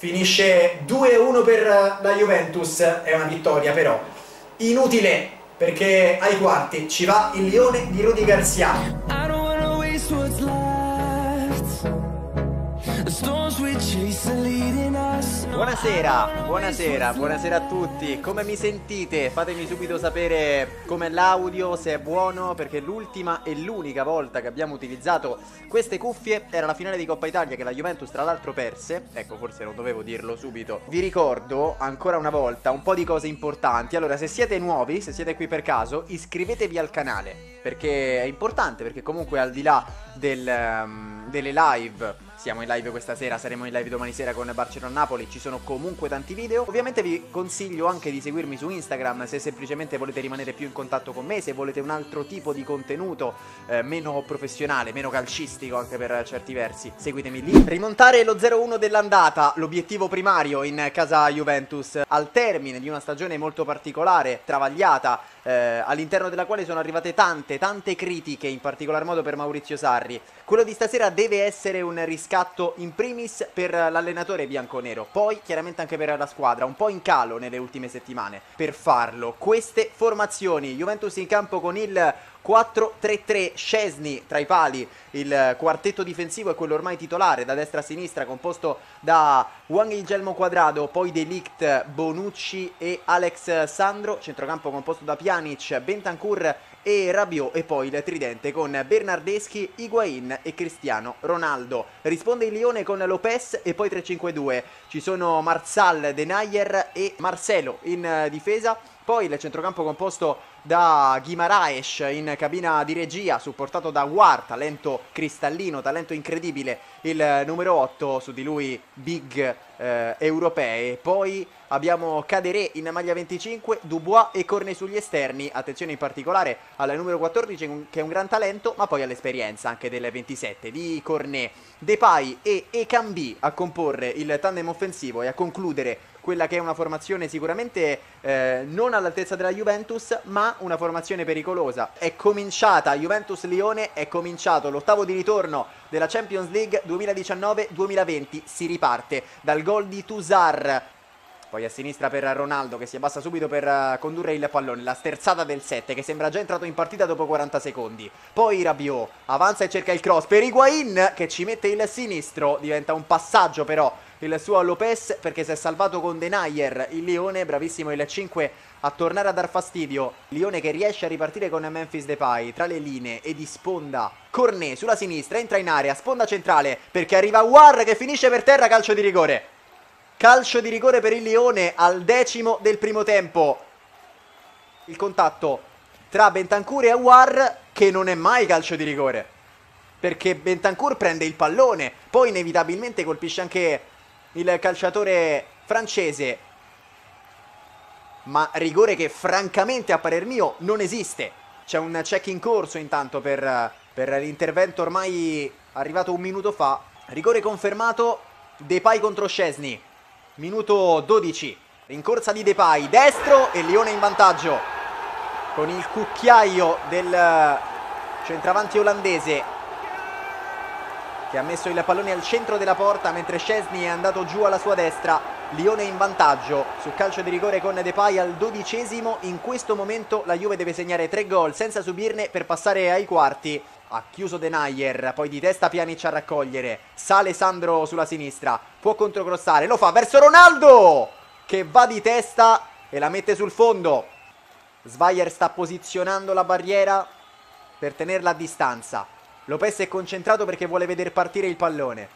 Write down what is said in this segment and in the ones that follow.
Finisce 2-1 per la Juventus, è una vittoria però inutile perché ai quarti ci va il Lione di Rudy Garcia. Buonasera, buonasera, buonasera a tutti. Come mi sentite? Fatemi subito sapere com'è l'audio, se è buono, perché l'ultima e l'unica volta che abbiamo utilizzato queste cuffie era la finale di Coppa Italia che la Juventus tra l'altro perse. Ecco, forse non dovevo dirlo subito. Vi ricordo ancora una volta un po' di cose importanti. Allora, se siete nuovi, se siete qui per caso, iscrivetevi al canale, perché è importante, perché comunque al di là del, um, delle live siamo in live questa sera, saremo in live domani sera con Barcellona-Napoli, ci sono comunque tanti video. Ovviamente vi consiglio anche di seguirmi su Instagram se semplicemente volete rimanere più in contatto con me, se volete un altro tipo di contenuto eh, meno professionale, meno calcistico anche per certi versi. Seguitemi lì. Rimontare lo 0-1 dell'andata, l'obiettivo primario in casa Juventus al termine di una stagione molto particolare, travagliata, eh, all'interno della quale sono arrivate tante, tante critiche, in particolar modo per Maurizio Sarri. Quello di stasera deve essere un riscatto in primis per l'allenatore bianconero, poi chiaramente anche per la squadra, un po' in calo nelle ultime settimane. Per farlo, queste formazioni, Juventus in campo con il 4-3-3 Scesni tra i pali, il quartetto difensivo è quello ormai titolare da destra a sinistra composto da Juan Guillermo Quadrado, poi Delict, Bonucci e Alex Sandro, centrocampo composto da Pjanic, Bentancur e Rabiot e poi il tridente con Bernardeschi, Higuain e Cristiano Ronaldo. Risponde il Lione con Lopez e poi 3-5-2. Ci sono Marsal, Denayer e Marcelo in difesa. Poi il centrocampo composto da Guimaraes in cabina di regia, supportato da War, talento cristallino, talento incredibile, il numero 8, su di lui big eh, europee. Poi abbiamo Cadere in maglia 25, Dubois e Corne sugli esterni, attenzione in particolare al numero 14 che è un gran talento, ma poi all'esperienza anche del 27 di Corne, Depay e Ekambi a comporre il tandem offensivo e a concludere quella che è una formazione sicuramente eh, non all'altezza della Juventus, ma una formazione pericolosa. È cominciata Juventus-Lione, è cominciato l'ottavo di ritorno della Champions League 2019-2020. Si riparte dal gol di Tusar. Poi a sinistra per Ronaldo che si abbassa subito per uh, condurre il pallone. La sterzata del 7 che sembra già entrato in partita dopo 40 secondi. Poi Rabiot avanza e cerca il cross per Higuain che ci mette il sinistro. Diventa un passaggio però il suo Lopez perché si è salvato con Denayer. Il Lione, bravissimo il 5 a tornare a dar fastidio. Lione che riesce a ripartire con Memphis Depay tra le linee e di sponda. Cornet sulla sinistra, entra in area, sponda centrale perché arriva War che finisce per terra calcio di rigore. Calcio di rigore per il Lione al decimo del primo tempo. Il contatto tra Bentancur e Awar che non è mai calcio di rigore. Perché Bentancur prende il pallone, poi inevitabilmente colpisce anche il calciatore francese. Ma rigore che francamente a parer mio non esiste. C'è un check in corso intanto per, per l'intervento ormai arrivato un minuto fa. Rigore confermato, Depay contro Scesni. Minuto 12. Rincorsa di Depay, destro e Lione in vantaggio. Con il cucchiaio del centravanti olandese che ha messo il pallone al centro della porta mentre Scesni è andato giù alla sua destra. Lione in vantaggio su calcio di rigore con Depay al dodicesimo. In questo momento la Juve deve segnare tre gol senza subirne per passare ai quarti. Ha chiuso Denayer, poi di testa Pjanic a raccogliere. Sale Sandro sulla sinistra, può controcrossare, lo fa verso Ronaldo che va di testa e la mette sul fondo. Svaier sta posizionando la barriera per tenerla a distanza. Lopez è concentrato perché vuole vedere partire il pallone.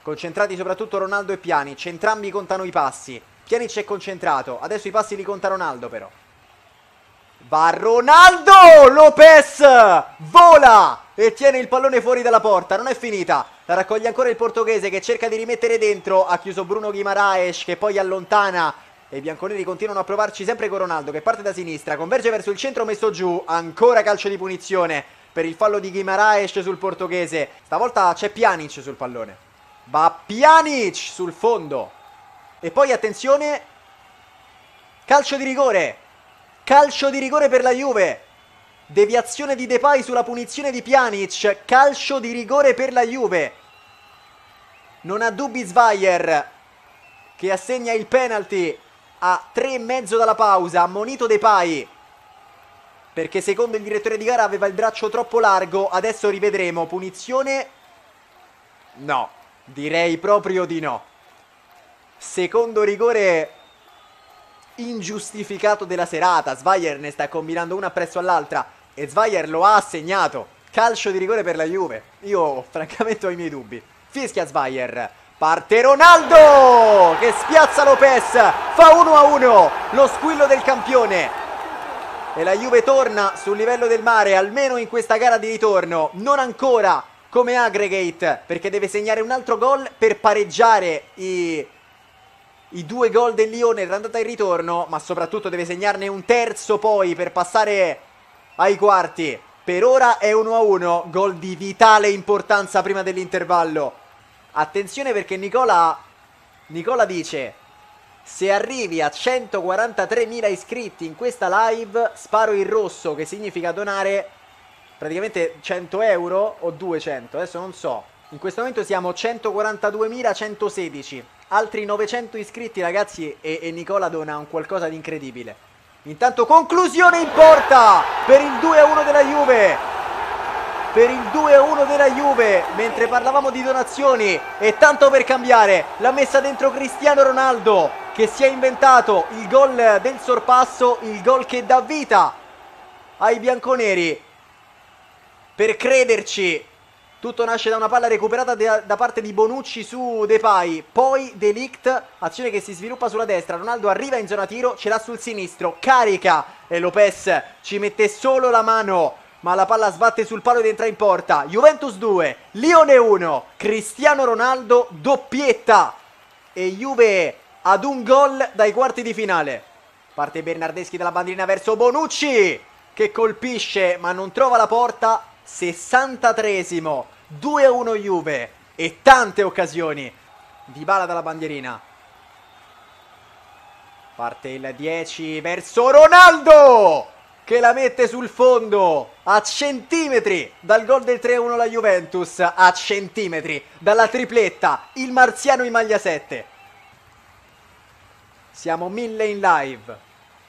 Concentrati soprattutto Ronaldo e Pjanic, entrambi contano i passi. Pjanic è concentrato, adesso i passi li conta Ronaldo però. Va Ronaldo! Lopez vola e tiene il pallone fuori dalla porta. Non è finita. La raccoglie ancora il portoghese che cerca di rimettere dentro. Ha chiuso Bruno Guimaraes che poi allontana. E i bianconeri continuano a provarci sempre con Ronaldo che parte da sinistra. Converge verso il centro messo giù. Ancora calcio di punizione per il fallo di Guimaraes sul portoghese. Stavolta c'è Pjanic sul pallone. Va Pjanic sul fondo. E poi attenzione. Calcio di rigore. Calcio di rigore per la Juve. Deviazione di Depay sulla punizione di Pjanic. Calcio di rigore per la Juve. Non ha dubbi Zweier. che assegna il penalty a tre e mezzo dalla pausa, ammonito De Pai perché secondo il direttore di gara aveva il braccio troppo largo, adesso rivedremo, punizione? No, direi proprio di no. Secondo rigore ingiustificato della serata, Zweier ne sta combinando una presso all'altra e Zweier lo ha assegnato. Calcio di rigore per la Juve. Io francamente ho i miei dubbi. Fischia Zweier. Parte Ronaldo che spiazza Lopez. Fa 1 a 1. Lo squillo del campione. E la Juve torna sul livello del mare, almeno in questa gara di ritorno. Non ancora come aggregate, perché deve segnare un altro gol per pareggiare i, i due gol del Lione l'andata e ritorno, ma soprattutto deve segnarne un terzo poi per passare ai quarti. Per ora è 1-1, gol di vitale importanza prima dell'intervallo. Attenzione perché Nicola, Nicola dice, se arrivi a 143.000 iscritti in questa live, sparo il rosso, che significa donare praticamente 100 euro o 200, adesso non so. In questo momento siamo 142.116, altri 900 iscritti ragazzi e, e Nicola dona un qualcosa di incredibile. Intanto conclusione in porta per il 2-1 della Juve. Per il 2-1 della Juve, mentre parlavamo di donazioni e tanto per cambiare, l'ha messa dentro Cristiano Ronaldo che si è inventato il gol del sorpasso, il gol che dà vita ai bianconeri. Per crederci, tutto nasce da una palla recuperata da parte di Bonucci su Depay, poi Delict, azione che si sviluppa sulla destra, Ronaldo arriva in zona tiro, ce l'ha sul sinistro, carica e Lopez ci mette solo la mano, ma la palla sbatte sul palo ed entra in porta. Juventus 2, Lione 1, Cristiano Ronaldo doppietta e Juve ad un gol dai quarti di finale. Parte Bernardeschi dalla bandierina verso Bonucci che colpisce ma non trova la porta. 63esimo 2-1 Juve e tante occasioni. Dybala dalla bandierina. Parte il 10 verso Ronaldo che la mette sul fondo a centimetri dal gol del 3-1 la Juventus, a centimetri dalla tripletta, il marziano in maglia 7. Siamo mille in live,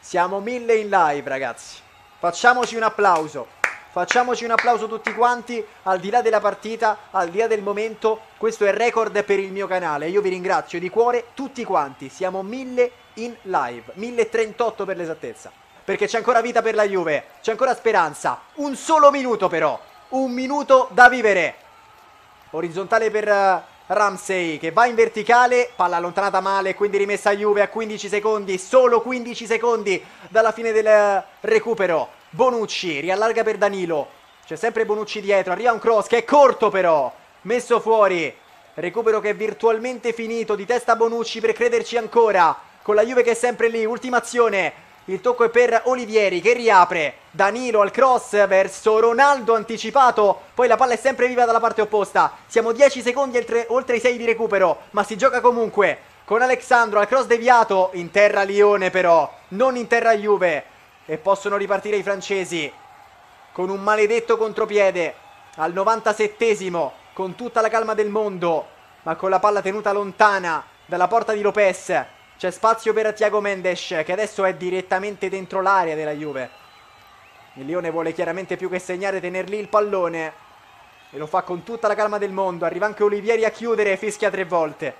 siamo mille in live ragazzi. Facciamoci un applauso. Facciamoci un applauso tutti quanti, al di là della partita, al di là del momento, questo è record per il mio canale. Io vi ringrazio di cuore tutti quanti, siamo mille in live, 1038 per l'esattezza. Perché c'è ancora vita per la Juve, c'è ancora speranza. Un solo minuto però, un minuto da vivere. Orizzontale per uh, Ramsey che va in verticale, palla allontanata male, quindi rimessa a Juve a 15 secondi, solo 15 secondi dalla fine del uh, recupero. Bonucci riallarga per Danilo. C'è sempre Bonucci dietro. Arriva un cross che è corto però. Messo fuori. Recupero che è virtualmente finito. Di testa Bonucci per crederci ancora. Con la Juve che è sempre lì. Ultima azione. Il tocco è per Olivieri che riapre. Danilo al cross verso Ronaldo anticipato. Poi la palla è sempre viva dalla parte opposta. Siamo 10 secondi oltre i 6 di recupero. Ma si gioca comunque. Con Alexandro al cross deviato. In terra Lione però. Non in terra Juve e possono ripartire i francesi. Con un maledetto contropiede al 97esimo con tutta la calma del mondo ma con la palla tenuta lontana dalla porta di Lopez c'è spazio per Tiago Mendes che adesso è direttamente dentro l'area della Juve. Il Lione vuole chiaramente più che segnare tener lì il pallone. E lo fa con tutta la calma del mondo. Arriva anche Olivieri a chiudere e fischia tre volte.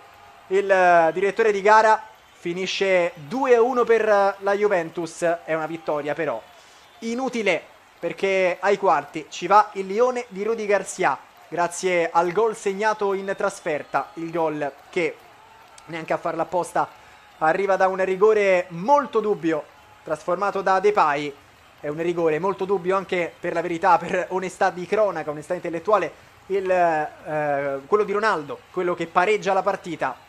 Il uh, direttore di gara Finisce 2-1 per la Juventus, è una vittoria però inutile perché ai quarti ci va il Lione di Rudy Garcia grazie al gol segnato in trasferta, il gol che neanche a farla apposta arriva da un rigore molto dubbio trasformato da Depay è un rigore molto dubbio anche per la verità, per onestà di cronaca, onestà intellettuale il, eh, quello di Ronaldo, quello che pareggia la partita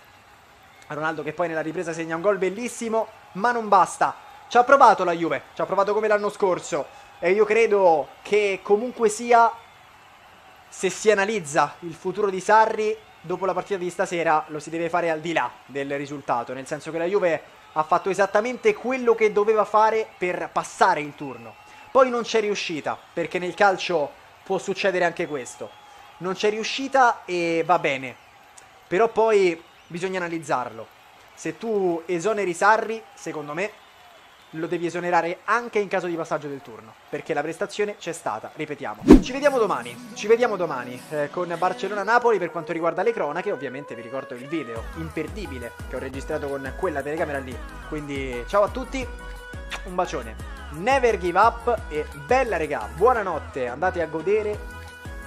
Ronaldo che poi nella ripresa segna un gol bellissimo, ma non basta. Ci ha provato la Juve, ci ha provato come l'anno scorso e io credo che comunque sia, se si analizza il futuro di Sarri, dopo la partita di stasera lo si deve fare al di là del risultato, nel senso che la Juve ha fatto esattamente quello che doveva fare per passare il turno. Poi non c'è riuscita, perché nel calcio può succedere anche questo. Non c'è riuscita e va bene. Però poi bisogna analizzarlo. se tu esoneri Sarri, secondo me lo devi esonerare anche in caso di passaggio del turno, perché la prestazione c'è stata, ripetiamo. Ci vediamo domani, ci vediamo domani eh, con Barcellona-Napoli per quanto riguarda le cronache, ovviamente vi ricordo il video imperdibile che ho registrato con quella telecamera lì. Quindi ciao a tutti, un bacione, never give up e bella regà, buonanotte, andate a godere,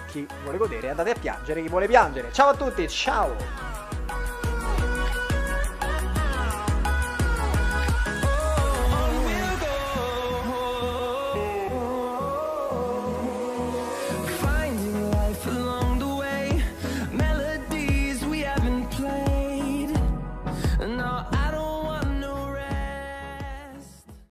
chi vuole godere andate a piangere, chi vuole piangere. Ciao a tutti, ciao!